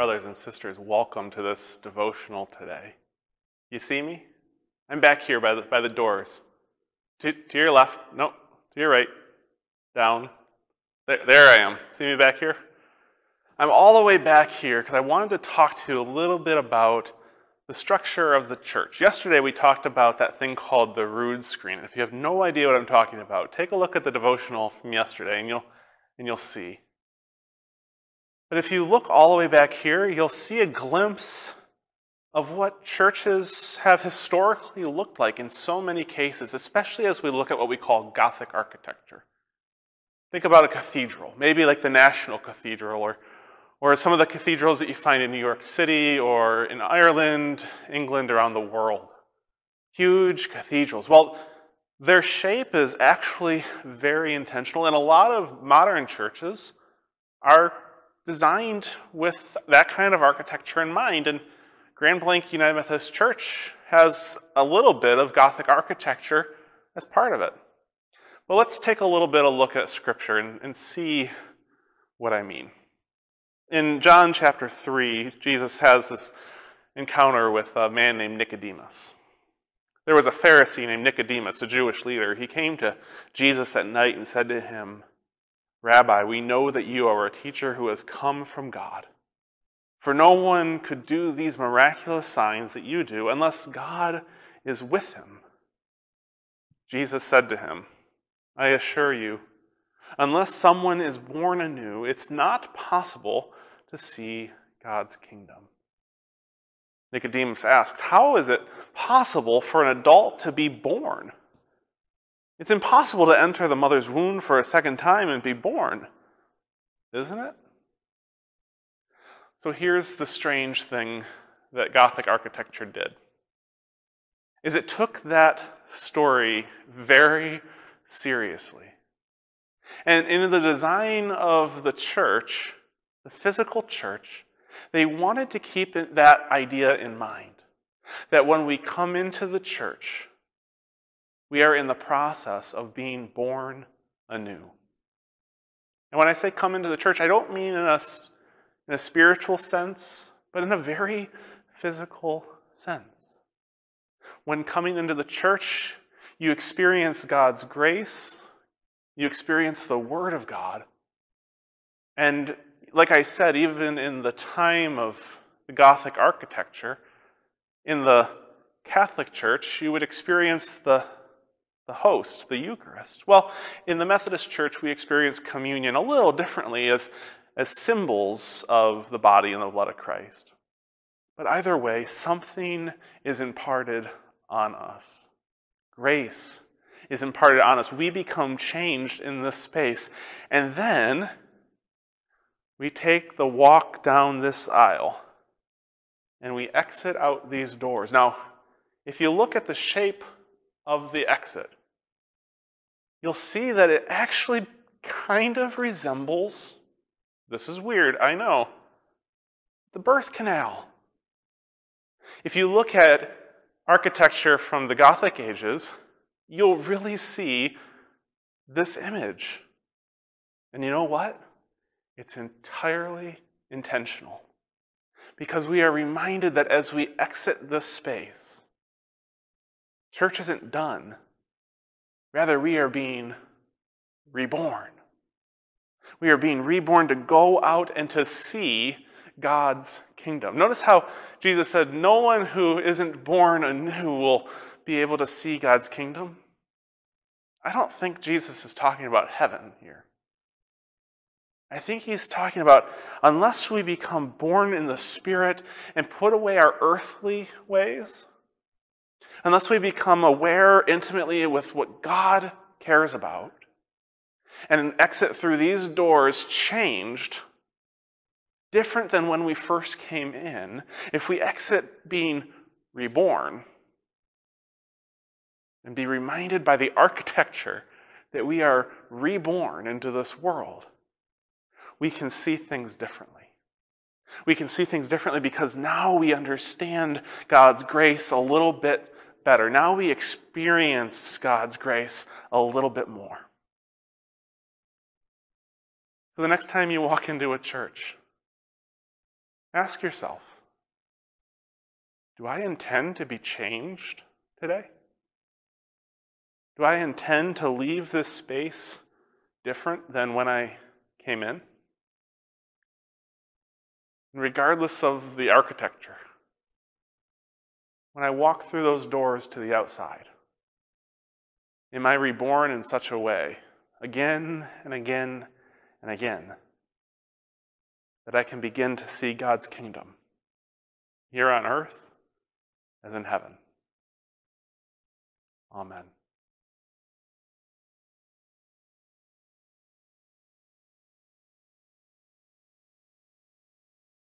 brothers and sisters, welcome to this devotional today. You see me? I'm back here by the, by the doors. To, to your left, no, to your right, down. There, there I am. See me back here? I'm all the way back here because I wanted to talk to you a little bit about the structure of the church. Yesterday we talked about that thing called the Rood screen. If you have no idea what I'm talking about, take a look at the devotional from yesterday and you'll, and you'll see. But if you look all the way back here, you'll see a glimpse of what churches have historically looked like in so many cases, especially as we look at what we call Gothic architecture. Think about a cathedral, maybe like the National Cathedral or or some of the cathedrals that you find in New York City or in Ireland, England, around the world. Huge cathedrals. Well, their shape is actually very intentional, and a lot of modern churches are designed with that kind of architecture in mind. And Grand Blanc United Methodist Church has a little bit of Gothic architecture as part of it. Well, let's take a little bit of look at Scripture and, and see what I mean. In John chapter 3, Jesus has this encounter with a man named Nicodemus. There was a Pharisee named Nicodemus, a Jewish leader. He came to Jesus at night and said to him, Rabbi, we know that you are a teacher who has come from God. For no one could do these miraculous signs that you do unless God is with him. Jesus said to him, I assure you, unless someone is born anew, it's not possible to see God's kingdom. Nicodemus asked, How is it possible for an adult to be born? It's impossible to enter the mother's womb for a second time and be born, isn't it? So here's the strange thing that Gothic architecture did. Is it took that story very seriously. And in the design of the church, the physical church, they wanted to keep that idea in mind. That when we come into the church, we are in the process of being born anew. And when I say come into the church, I don't mean in a, in a spiritual sense, but in a very physical sense. When coming into the church, you experience God's grace, you experience the Word of God, and like I said, even in the time of the Gothic architecture, in the Catholic Church, you would experience the, the host, the Eucharist. Well, in the Methodist Church, we experience communion a little differently as, as symbols of the body and the blood of Christ. But either way, something is imparted on us. Grace is imparted on us. We become changed in this space. And then we take the walk down this aisle and we exit out these doors. Now, if you look at the shape of the exit, you'll see that it actually kind of resembles, this is weird, I know, the birth canal. If you look at architecture from the Gothic ages, you'll really see this image. And you know what? It's entirely intentional. Because we are reminded that as we exit this space, church isn't done. Rather, we are being reborn. We are being reborn to go out and to see God's kingdom. Notice how Jesus said, No one who isn't born anew will be able to see God's kingdom. I don't think Jesus is talking about heaven here. I think he's talking about unless we become born in the Spirit and put away our earthly ways, unless we become aware intimately with what God cares about, and exit through these doors changed, different than when we first came in, if we exit being reborn and be reminded by the architecture that we are reborn into this world we can see things differently. We can see things differently because now we understand God's grace a little bit better. Now we experience God's grace a little bit more. So the next time you walk into a church, Ask yourself do I intend to be changed today? Do I intend to leave this space different than when I came in? regardless of the architecture, when I walk through those doors to the outside, am I reborn in such a way, again and again and again, that I can begin to see God's kingdom here on earth as in heaven? Amen.